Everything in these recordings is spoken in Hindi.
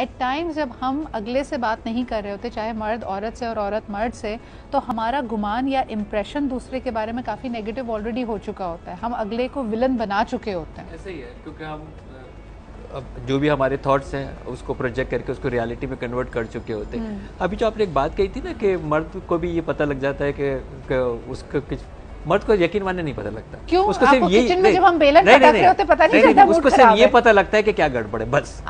एट टाइम्स जब हम अगले से बात नहीं कर रहे होते चाहे मर्द औरत से और औरत मर्द से तो हमारा गुमान या इम्प्रेशन दूसरे के बारे में काफ़ी नेगेटिव ऑलरेडी हो चुका होता है। हम अगले को विलन बना चुके होते हैं। ऐसे ही है क्योंकि हम अब जो भी हमारे थॉट्स हैं उसको प्रोजेक्ट करके उसको रियलिटी में कन्वर्ट कर चुके होते हैं। हम्म। अभी जो आपने एक बात कही थी ना कि मर्द को भी ये पता लग जाता है कि, कि उसका कुछ मर्द को यकीन मानने नहीं पता लगता। क्यों? उसको आपको किचन में नहीं- जब हम बेलन नहीं, नहीं, रहे होते, पता नहीं नहीं, चलता उसको सिर्फ़ ये है। पता लगता है कि क्या गड़बड़ है बस।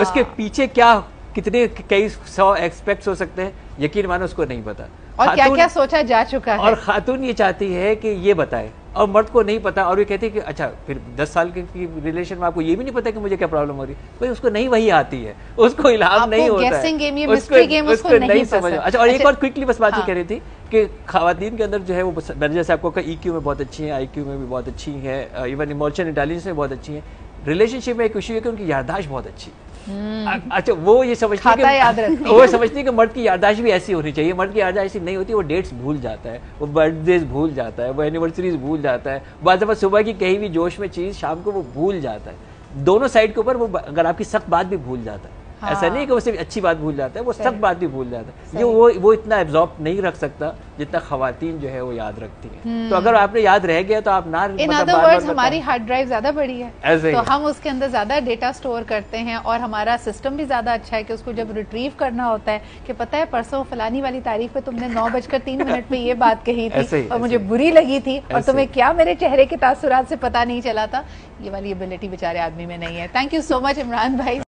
उसके पीछे क्या कितने कई सौ एक्सपेक्ट हो सकते हैं यकीन मानो उसको नहीं पता। और क्या क्या सोचा जा चुका है। और खातून ये चाहती है कि ये बताए और मर्द को नहीं पता और ये कहती है कि अच्छा फिर दस साल के की रिलेशन में आपको ये भी नहीं पता कि मुझे क्या प्रॉब्लम हो रही है? भाई उसको नहीं वही आती है। उसको इलाम नहीं होता है। game, ये उसको- mystery game उसको नहीं समझ अच्छा और एक अच्छा, और क्विकली बस बात ये हाँ। कह रही थी कि खातन के अंदर जो है वो मैंने जैसे आपको कहा ई में बहुत अच्छी है आई क्यू में भी बहुत अच्छी है इवन इमोशनल इंटेलिजेंस में बहुत अच्छी है। रिलेशनशिप में एक इशू है कि उनकी याददाश्त बहुत अच्छी है। अच्छा वो ये समझती है हम्म। याद वो समझती है कि मर्द की याददाश्त भी ऐसी होनी चाहिए। मर्द की याददाश्त ऐसी नहीं होती वो डेट्स भूल जाता है वो बर्थडेज भूल जाता है वो एनिवर्सरीज भूल जाता है बाद दफ़ा सुबह की कहीं भी जोश में चीज़ शाम को वो भूल जाता है। दोनों साइड के ऊपर वो अगर आपकी सख्त बात भी भूल जाता है। हाँ। ऐसा नहीं कि वो सिर्फ़ अच्छी बात भूल जाता है वो। सख्त बात भी भूल जाता है। ये वो वो इतना एब्जॉर्ब नहीं रख सकता जितना खातन जो है वो याद रखती है। तो अगर आपने याद रह गया तो आप ना इन अदर वर्ड्स हमारी हार्ड ड्राइव ज़्यादा बड़ी है। ऐसे तो हम उसके अंदर ज़्यादा डेटा स्टोर करते हैं और हमारा सिस्टम भी ज़्यादा अच्छा है कि उसको जब रिट्रीव करना होता है कि पता है परसों फलानी वाली तारीख पे तुमने नौ बजकर तीन मिनट में ये बात कही थी और मुझे बुरी लगी थी और तुम्हें क्या मेरे चेहरे के तासुरात से पता नहीं चला था? ये वाली एबिलिटी बेचारे आदमी में नहीं है। Thank you so much Imran भाई।